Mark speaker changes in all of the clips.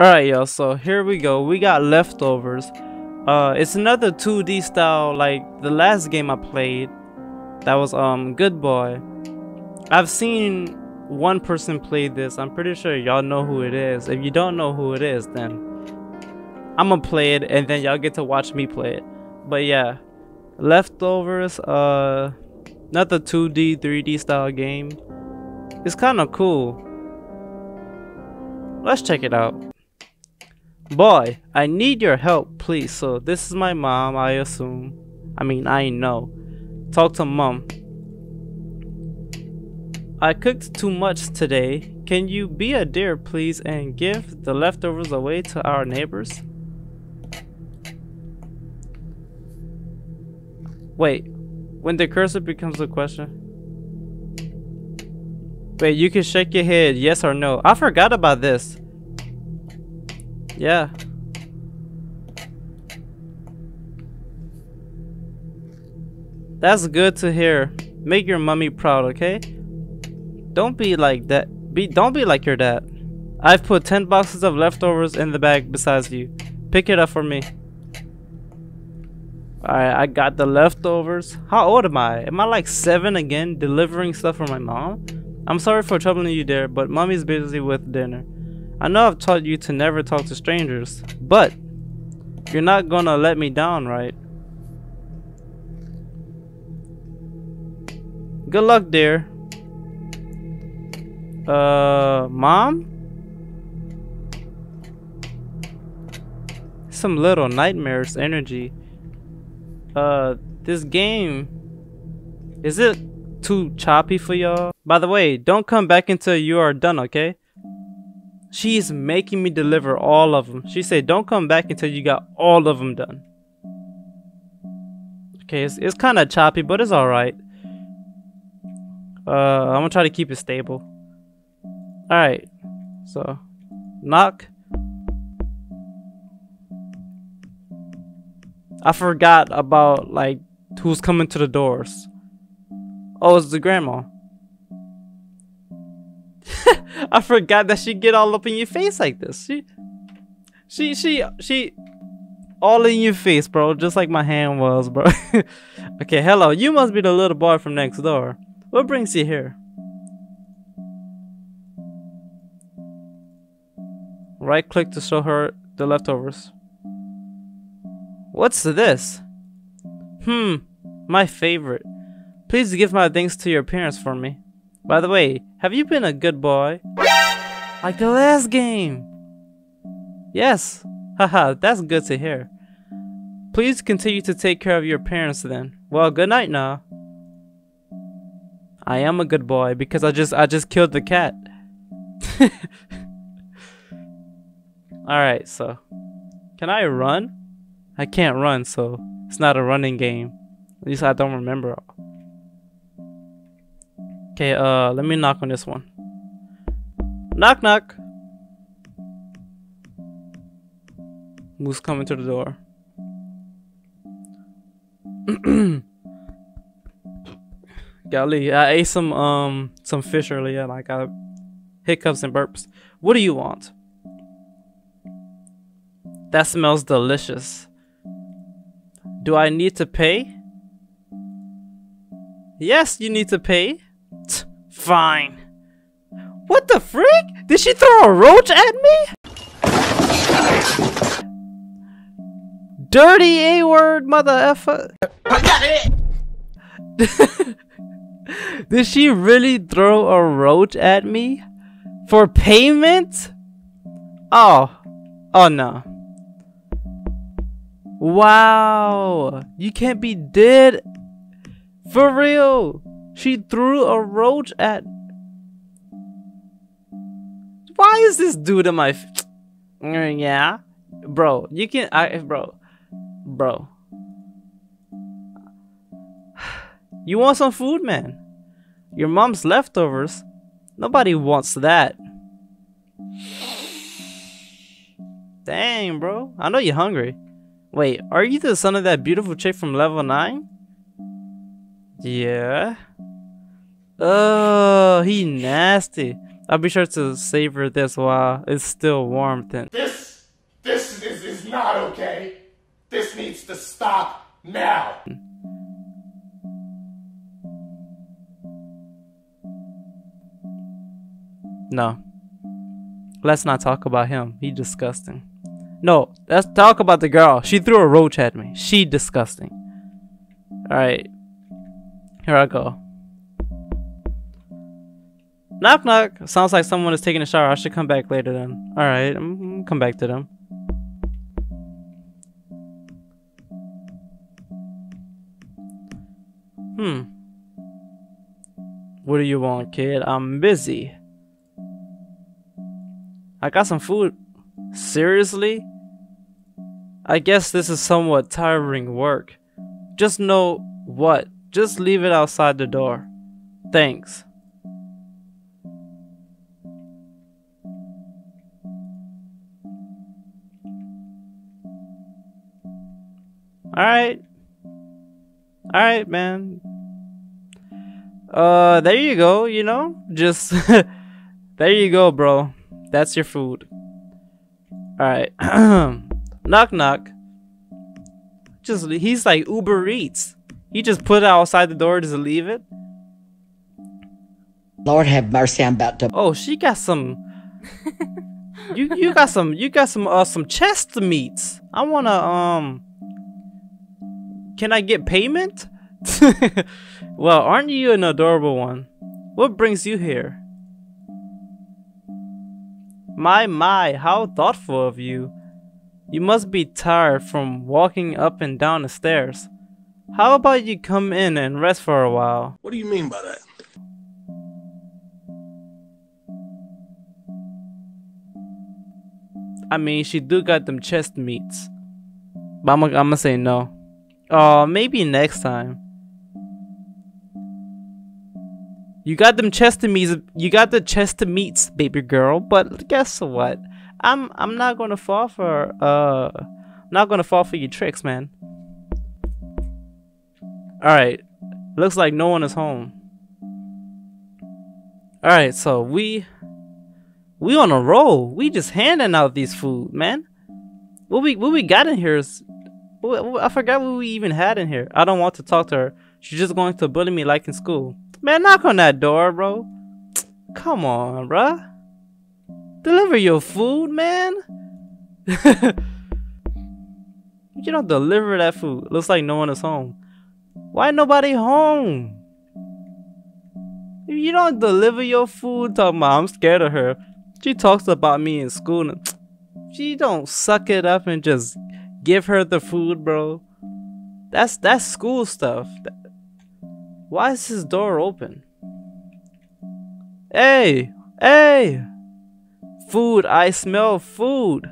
Speaker 1: Alright, y'all, so here we go. We got leftovers. Uh, it's another 2D style like the last game I played. That was um Good Boy. I've seen one person play this. I'm pretty sure y'all know who it is. If you don't know who it is, then I'm gonna play it and then y'all get to watch me play it. But yeah, leftovers. Uh, another 2D, 3D style game. It's kind of cool. Let's check it out. Boy, I need your help, please. So this is my mom, I assume. I mean, I know. Talk to mom. I cooked too much today. Can you be a dear, please, and give the leftovers away to our neighbors? Wait, when the cursor becomes a question? Wait, you can shake your head, yes or no. I forgot about this. Yeah. That's good to hear. Make your mommy proud, okay? Don't be like that. Be don't be like your dad. I've put 10 boxes of leftovers in the bag besides you. Pick it up for me. Alright, I got the leftovers. How old am I? Am I like 7 again, delivering stuff for my mom? I'm sorry for troubling you there, but mommy's busy with dinner. I know I've taught you to never talk to strangers, but you're not gonna let me down, right? Good luck, dear. Uh, mom? Some little nightmares energy. Uh, this game, is it too choppy for y'all? By the way, don't come back until you are done, okay? She's making me deliver all of them. She said, don't come back until you got all of them done. Okay, it's, it's kind of choppy, but it's alright. Uh, I'm gonna try to keep it stable. Alright, so, knock. I forgot about, like, who's coming to the doors. Oh, it's the grandma. I forgot that she get all up in your face like this. She, she, she, she, all in your face, bro. Just like my hand was, bro. okay, hello. You must be the little boy from next door. What brings you here? Right click to show her the leftovers. What's this? Hmm, my favorite. Please give my thanks to your parents for me. By the way, have you been a good boy? Like the last game! Yes! Haha, that's good to hear. Please continue to take care of your parents then. Well, good night now. I am a good boy because I just I just killed the cat. Alright, so can I run? I can't run, so it's not a running game. At least I don't remember. Okay, uh, let me knock on this one. Knock, knock. Who's coming to the door? Golly, I ate some um some fish earlier and I got hiccups and burps. What do you want? That smells delicious. Do I need to pay? Yes, you need to pay. Fine. What the frick? Did she throw a roach at me? Dirty A-word, mother effer. Did she really throw a roach at me? For payment? Oh. Oh no. Wow. You can't be dead. For real. She threw a roach at. Why is this dude in my? F mm, yeah, bro. You can, I, bro, bro. You want some food, man? Your mom's leftovers. Nobody wants that. Dang, bro. I know you're hungry. Wait, are you the son of that beautiful chick from level 9? Yeah. Oh, he nasty. I'll be sure to savor this while it's still warm then.
Speaker 2: This, this is, is not okay. This needs to stop now.
Speaker 1: No. Let's not talk about him. He disgusting. No, let's talk about the girl. She threw a roach at me. She disgusting. Alright. Here I go. Knock knock. Sounds like someone is taking a shower. I should come back later then. Alright, come back to them. Hmm. What do you want, kid? I'm busy. I got some food. Seriously? I guess this is somewhat tiring work. Just know what? Just leave it outside the door. Thanks. Alright. Alright, man. Uh, there you go, you know? Just, there you go, bro. That's your food. Alright. knock knock. Just he's like Uber Eats. He just put it outside the door just leave it.
Speaker 3: Lord have mercy, I'm about to
Speaker 1: Oh, she got some You you got some you got some uh some chest meats. I wanna um Can I get payment? well, aren't you an adorable one? What brings you here? My, my, how thoughtful of you. You must be tired from walking up and down the stairs. How about you come in and rest for a while?
Speaker 2: What do you mean by that?
Speaker 1: I mean, she do got them chest meats. But I'm, I'm gonna say no. Oh, maybe next time. You got them chest to meats. You got the chest to meats, baby girl. But guess what? I'm I'm not gonna fall for uh, not gonna fall for your tricks, man. All right, looks like no one is home. All right, so we we on a roll. We just handing out these food, man. What we what we got in here is I forgot what we even had in here. I don't want to talk to her. She's just going to bully me like in school. Man, knock on that door, bro. Come on, bruh. Deliver your food, man. you don't deliver that food. Looks like no one is home. Why nobody home? If you don't deliver your food, talking about I'm scared of her. She talks about me in school. She don't suck it up and just give her the food, bro. That's that's school stuff. Why is his door open? Hey! Hey! Food! I smell food!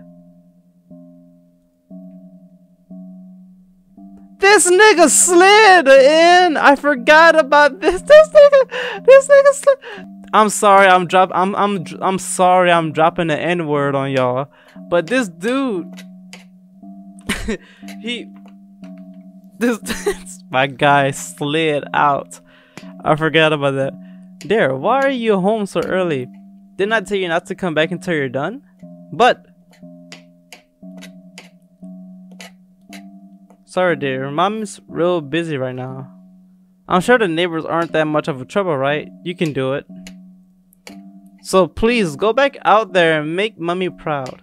Speaker 1: This nigga slid in! I forgot about this. This nigga, this nigga slid. I'm sorry, I'm drop I'm I'm I'm sorry I'm dropping the N-word on y'all. But this dude he this my guy slid out. I forgot about that. There, why are you home so early? Didn't I tell you not to come back until you're done? But Sorry dear, mom's real busy right now. I'm sure the neighbors aren't that much of a trouble, right? You can do it. So please go back out there and make mommy proud.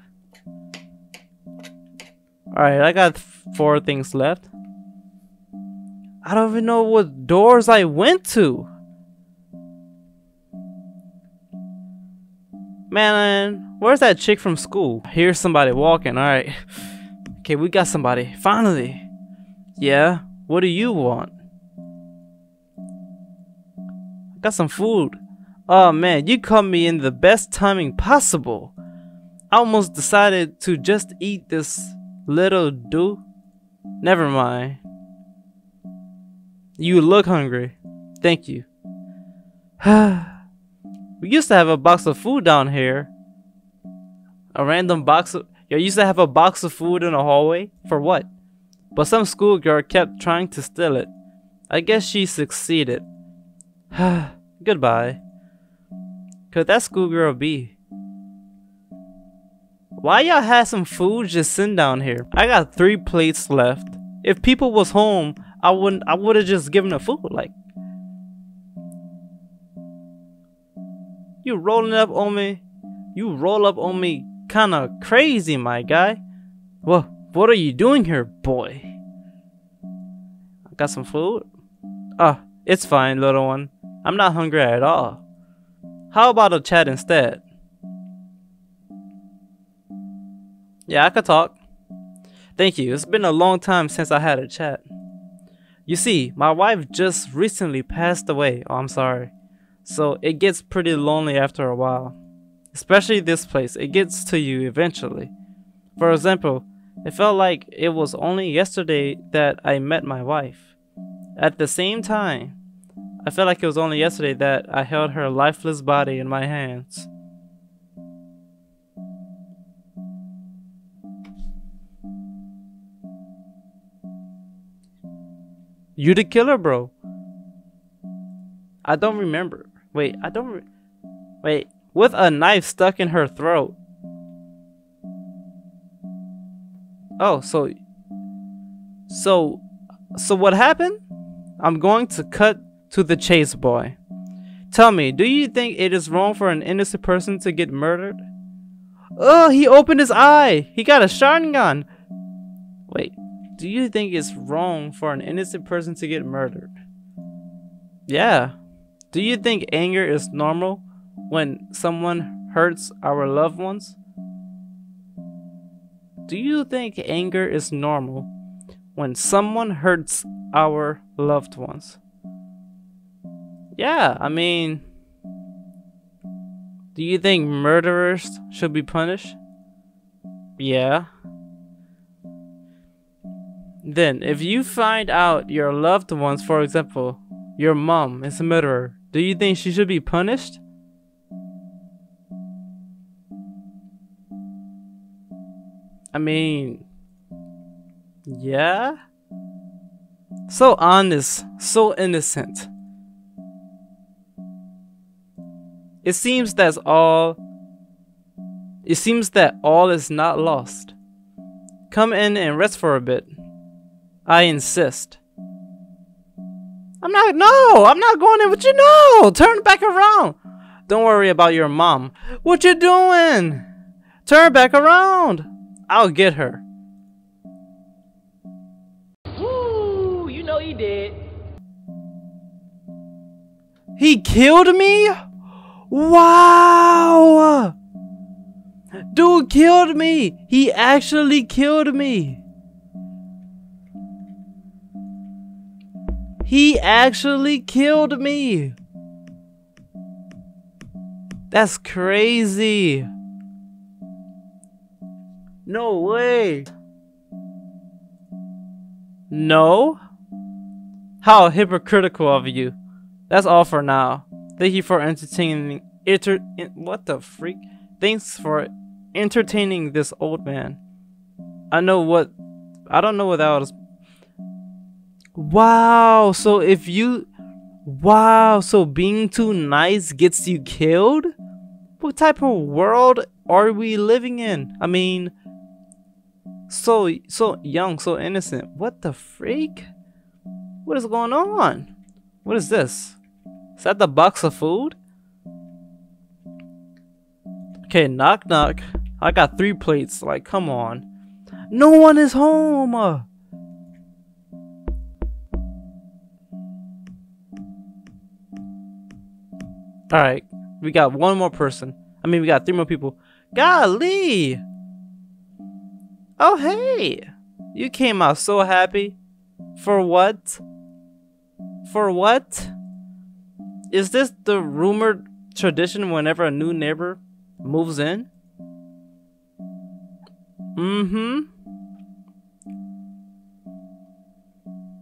Speaker 1: Alright, I got four things left. I don't even know what doors I went to. Man, where's that chick from school? Here's somebody walking, alright. Okay, we got somebody. Finally. Yeah, what do you want? I got some food. Oh man, you caught me in the best timing possible. I almost decided to just eat this little do. Never mind. You look hungry. Thank you. we used to have a box of food down here. A random box of... You used to have a box of food in the hallway? For what? But some schoolgirl kept trying to steal it. I guess she succeeded. Goodbye. Could that schoolgirl be? Why y'all had some food just sitting down here? I got three plates left. If people was home, I wouldn't I would have just given the food like You rolling up on me? You roll up on me kinda crazy, my guy. Well, what are you doing here, boy? I got some food? Ah, oh, it's fine, little one. I'm not hungry at all. How about a chat instead? Yeah, I could talk. Thank you. It's been a long time since I had a chat. You see, my wife just recently passed away. Oh, I'm sorry. So it gets pretty lonely after a while. Especially this place, it gets to you eventually. For example, it felt like it was only yesterday that I met my wife. At the same time, I felt like it was only yesterday that I held her lifeless body in my hands. You the killer, bro. I don't remember. Wait, I don't. Wait, with a knife stuck in her throat. Oh, so. So. So what happened? I'm going to cut to the chase, boy. Tell me, do you think it is wrong for an innocent person to get murdered? Oh, he opened his eye! He got a shotgun! Wait, do you think it's wrong for an innocent person to get murdered? Yeah, do you think anger is normal when someone hurts our loved ones? Do you think anger is normal when someone hurts our loved ones? Yeah, I mean, do you think murderers should be punished? Yeah. Then, if you find out your loved ones, for example, your mom is a murderer, do you think she should be punished? I mean, yeah? So honest, so innocent. It seems that's all. It seems that all is not lost. Come in and rest for a bit. I insist. I'm not, no, I'm not going in with you, no, turn back around. Don't worry about your mom. What you doing? Turn back around. I'll get her.
Speaker 3: Woo, you know he did.
Speaker 1: He killed me? Wow! Dude killed me! He actually killed me! He actually killed me. That's crazy. No way. No? How hypocritical of you. That's all for now. Thank you for entertaining inter what the freak? Thanks for entertaining this old man. I know what I don't know what that was Wow, so if you Wow, so being too nice gets you killed? What type of world are we living in? I mean, so so young, so innocent. What the freak? What is going on? What is this? Is that the box of food? Okay, knock knock. I got three plates. Like, come on. No one is home. Alright, we got one more person. I mean, we got three more people. Golly! Oh, hey! You came out so happy. For what? For what? Is this the rumored tradition whenever a new neighbor moves in? Mm-hmm.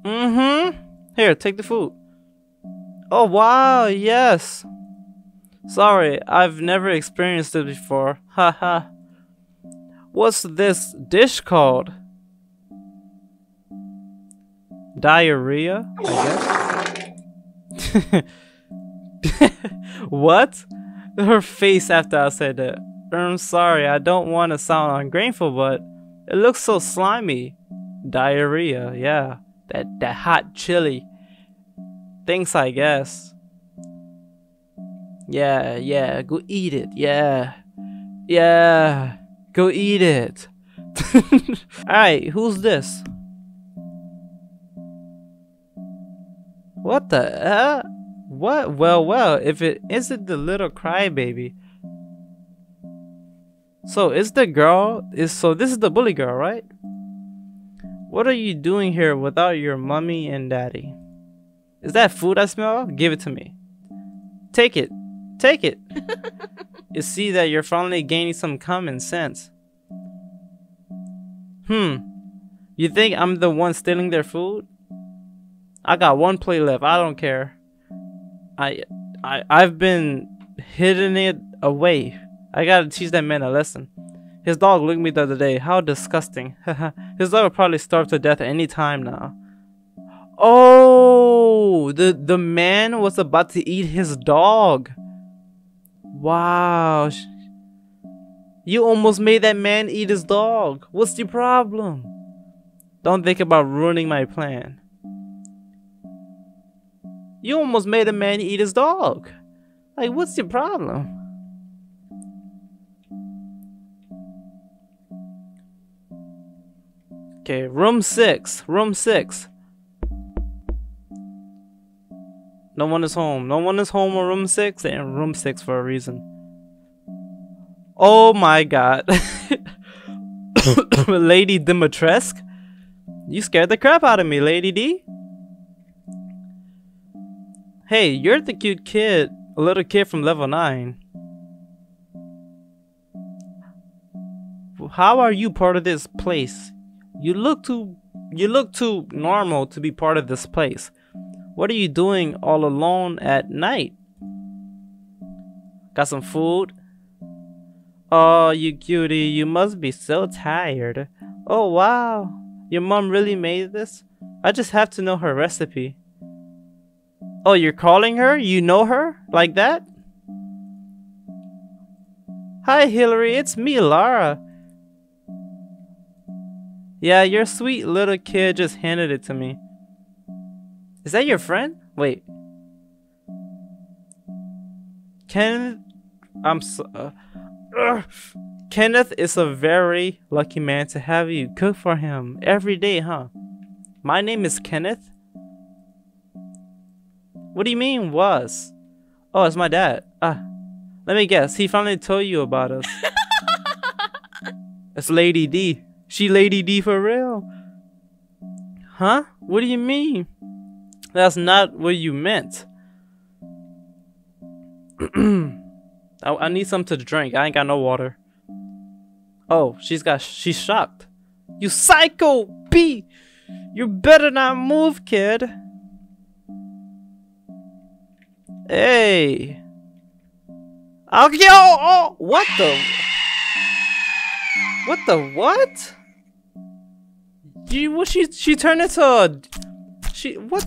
Speaker 1: Mm-hmm. Here, take the food. Oh, wow, yes. Sorry, I've never experienced it before. Haha. What's this dish called? Diarrhea, I guess? what? Her face after I said that. I'm sorry, I don't want to sound ungrateful, but it looks so slimy. Diarrhea, yeah. That that hot chili. Thanks, I guess. Yeah, yeah, go eat it. Yeah. Yeah. Go eat it. Alright, who's this? What the uh? What? Well, well, if it isn't the little crybaby. So is the girl is so this is the bully girl, right? What are you doing here without your mommy and daddy? Is that food I smell? Give it to me. Take it. Take it. you see that you're finally gaining some common sense. Hmm. You think I'm the one stealing their food? I got one plate left. I don't care. I I I've been hidden it away. I gotta teach that man a lesson. His dog licked me the other day. How disgusting. His dog will probably starve to death any time now. Oh, the the man was about to eat his dog. Wow. You almost made that man eat his dog. What's the problem? Don't think about ruining my plan. You almost made a man eat his dog. Like, what's your problem? Okay, room six. Room six. No one is home. No one is home in room six and room six for a reason. Oh my god. Lady Dimitrescu? You scared the crap out of me, Lady D. Hey, you're the cute kid, a little kid from level 9. How are you part of this place? You look too you look too normal to be part of this place. What are you doing all alone at night? Got some food? Oh, you cutie, you must be so tired. Oh wow, your mom really made this? I just have to know her recipe. Oh, you're calling her? You know her? Like that? Hi, Hillary. It's me, Lara. Yeah, your sweet little kid just handed it to me. Is that your friend? Wait. Kenneth, I'm so, uh, Kenneth is a very lucky man to have you cook for him every day, huh? My name is Kenneth. What do you mean, was? Oh, it's my dad. Ah, let me guess. He finally told you about us. it's Lady D. She Lady D for real? Huh? What do you mean? That's not what you meant. I, I need something to drink. I ain't got no water. Oh, she's got. She's shocked. You psycho B! You better not move, kid. Hey. I'll yo. Oh, what the? What the what? You what? She she turned into a. She what?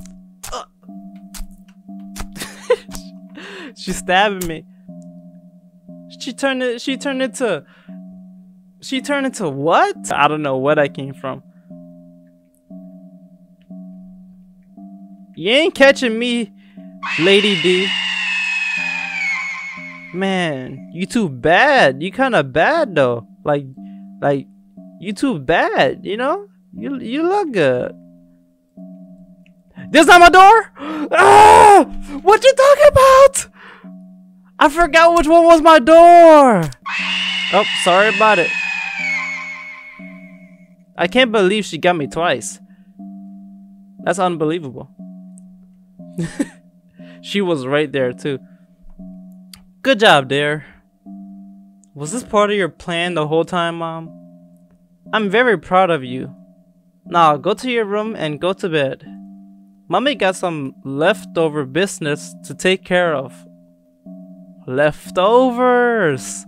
Speaker 1: She's stabbing me. She turned it. She turned into. She turned into what? I don't know what I came from. You ain't catching me Lady D. Man, you too bad. You kind of bad though. Like, like, you too bad. You know, you you look good. This not my door. Ah, what you talking about? I forgot which one was my door. Oh, sorry about it. I can't believe she got me twice. That's unbelievable. She was right there too. Good job, dear. Was this part of your plan the whole time, Mom? I'm very proud of you. Now, go to your room and go to bed. Mommy got some leftover business to take care of. Leftovers!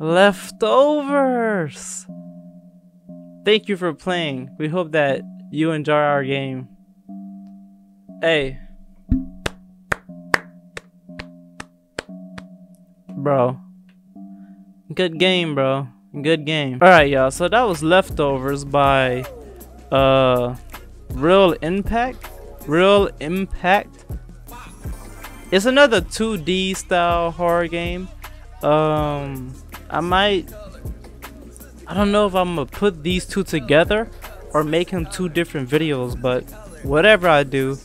Speaker 1: Leftovers! Thank you for playing. We hope that you enjoy our game. Hey, bro. Good game, bro. Good game. Alright, y'all. So that was Leftovers by uh Real Impact. Real Impact. It's another 2D style horror game. Um I might I don't know if I'm gonna put these two together or make them two different videos, but whatever I do,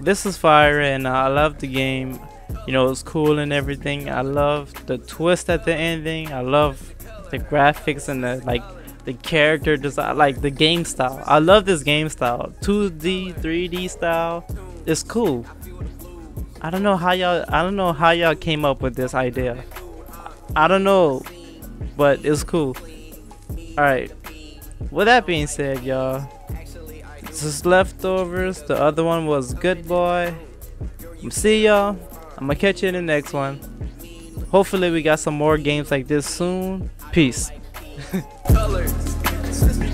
Speaker 1: this is fire and I love the game. You know, it's cool and everything. I love the twist at the ending. I love the graphics and the like the character design, like the game style. I love this game style. 2D, 3D style. It's cool. I don't know how y'all I don't know how y'all came up with this idea. I don't know, but it's cool. Alright. With that being said, y'all. This is leftovers. The other one was good boy. See y'all. I'm gonna catch you in the next one. Hopefully we got some more games like this soon. Peace.